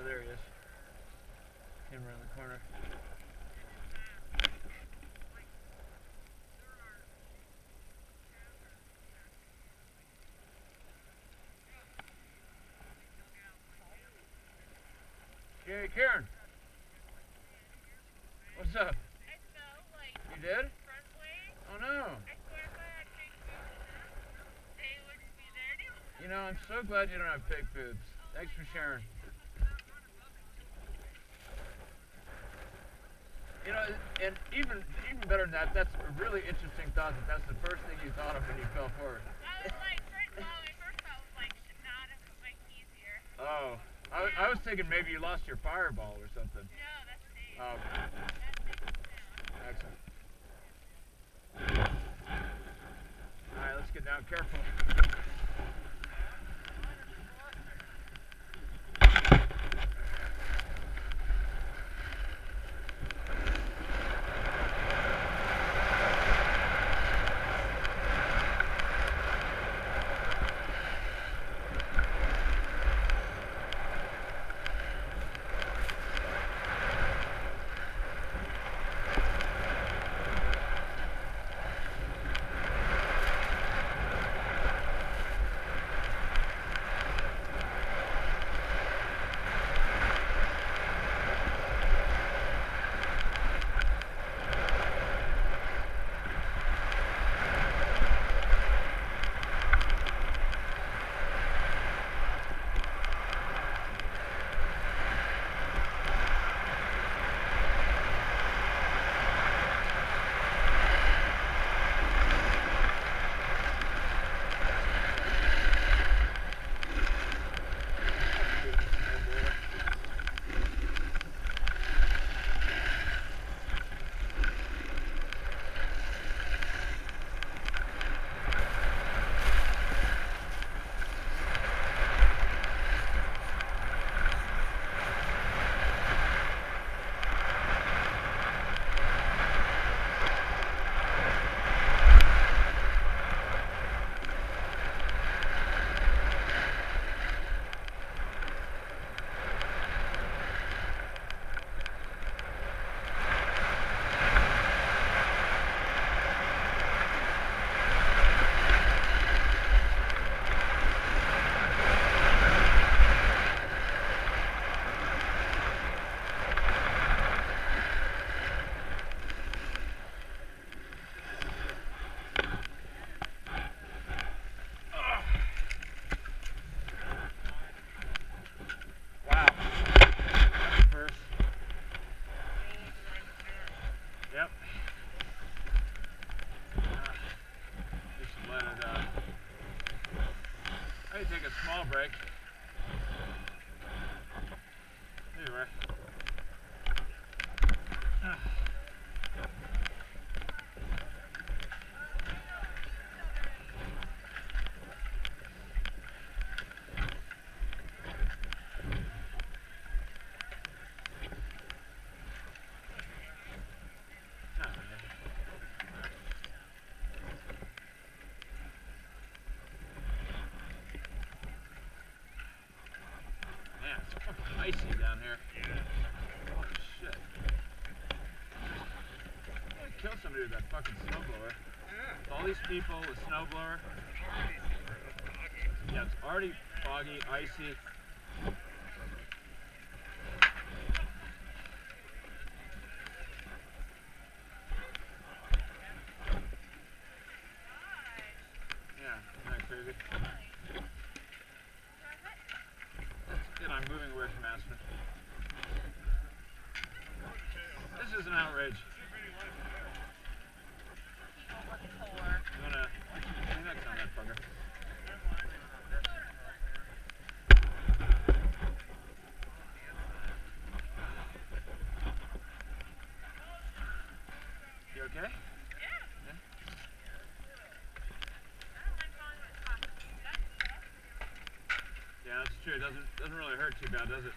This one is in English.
Uh, there he is. Came around the corner. Hey, Karen. What's up? You did? Oh no. You know, I'm so glad you don't have pig boobs. Thanks for sharing. You know, and even even better than that, that's a really interesting thought that that's the first thing you thought of when you fell forward. I was like, first, well, my first thought was like, should not have put my keys here. Oh, I, I was thinking maybe you lost your fireball or something. No, that's safe. Oh, That's safe excellent. All right, let's get down. Careful. Take break. Anyway. Icy down here. Oh shit. I'm gonna kill somebody with that fucking snowblower. All these people with snowblower. Yeah, it's already foggy, icy. Yeah, isn't that crazy? That's good. I'm This is an outrage. I'm gonna Kleenex on that fucker. You okay? Yeah, that's true. It doesn't doesn't really hurt too bad, does it?